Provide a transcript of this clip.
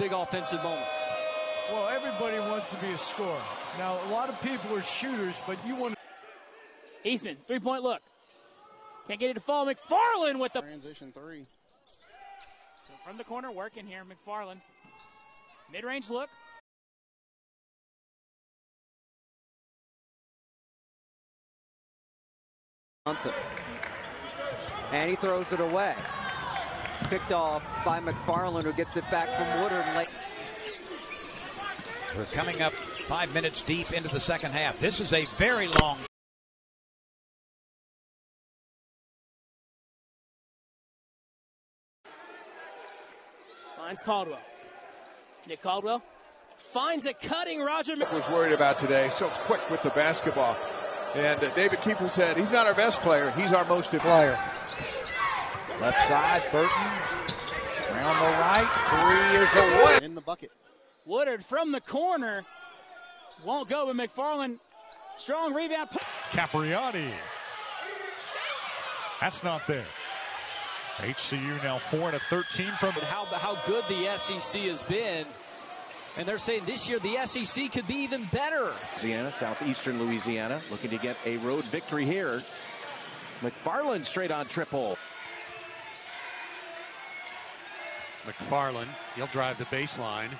big offensive moments. Well, everybody wants to be a scorer. Now, a lot of people are shooters, but you want to. Eastman, three point look. Can't get it to fall. McFarlane with the. Transition three. So from the corner, working here. McFarlane. Mid range look. Johnson. And he throws it away. Picked off by McFarlane, who gets it back from Woodard late. We're coming up five minutes deep into the second half. This is a very long. Finds Caldwell. Nick Caldwell finds a cutting Roger. Was worried about today. So quick with the basketball. And uh, David Kiefer said he's not our best player. He's our most player. Left side, Burton. Around the right. Three is away. In the bucket. Woodard from the corner. Won't go, but McFarlane. Strong rebound. Capriati. That's not there. HCU now 4 to 13 from how how good the SEC has been. And they're saying this year the SEC could be even better. Louisiana, southeastern Louisiana, looking to get a road victory here. McFarlane straight on triple. McFarlane, he'll drive the baseline.